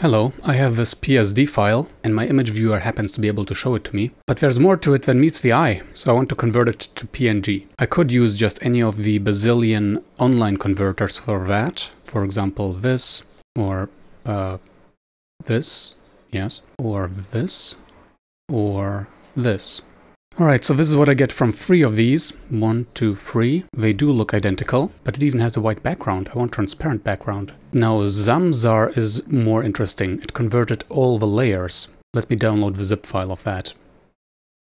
Hello, I have this PSD file and my image viewer happens to be able to show it to me, but there's more to it than meets the eye, so I want to convert it to PNG. I could use just any of the bazillion online converters for that, for example this, or uh, this, yes, or this, or this. Alright, so this is what I get from three of these. One, two, three. They do look identical, but it even has a white background. I want transparent background. Now Zamzar is more interesting. It converted all the layers. Let me download the zip file of that.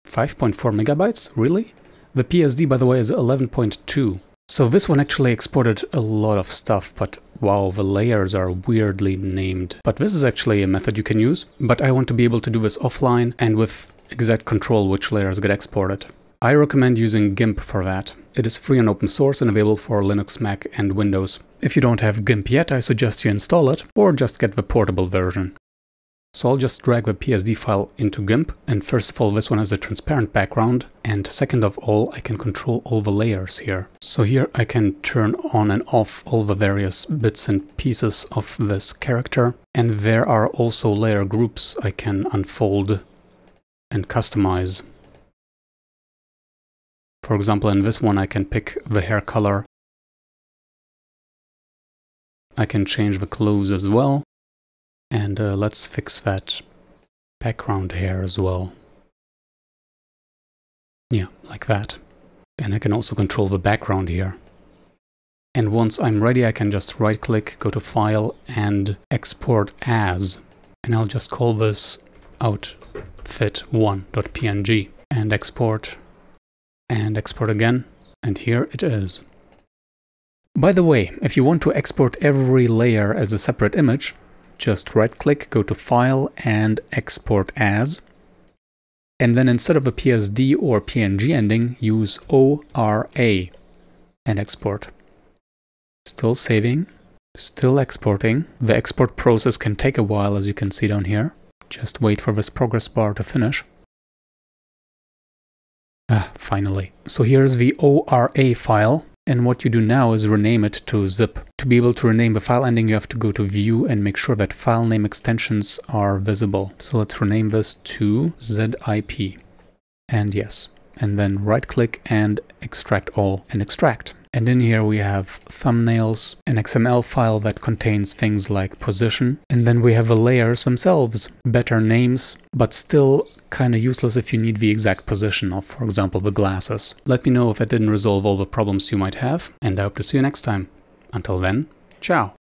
5.4 megabytes? Really? The PSD, by the way, is 11.2. So this one actually exported a lot of stuff, but wow, the layers are weirdly named. But this is actually a method you can use, but I want to be able to do this offline and with exact control which layers get exported. I recommend using GIMP for that. It is free and open source and available for Linux, Mac and Windows. If you don't have GIMP yet, I suggest you install it, or just get the portable version. So I'll just drag the PSD file into GIMP, and first of all this one has a transparent background, and second of all I can control all the layers here. So here I can turn on and off all the various bits and pieces of this character, and there are also layer groups I can unfold and customize. For example, in this one I can pick the hair color. I can change the clothes as well. And uh, let's fix that background hair as well. Yeah, like that. And I can also control the background here. And once I'm ready, I can just right click, go to File and Export As. And I'll just call this outfit1.png and export and export again. And here it is. By the way, if you want to export every layer as a separate image, just right click, go to File and Export As. And then instead of a PSD or PNG ending, use ORA and export. Still saving, still exporting. The export process can take a while as you can see down here. Just wait for this progress bar to finish. Ah, finally. So here's the ORA file, and what you do now is rename it to zip. To be able to rename the file ending, you have to go to view and make sure that file name extensions are visible. So let's rename this to zip. And yes, and then right click and extract all and extract. And in here we have thumbnails, an XML file that contains things like position, and then we have the layers themselves, better names, but still kinda useless if you need the exact position of, for example, the glasses. Let me know if that didn't resolve all the problems you might have, and I hope to see you next time. Until then, ciao!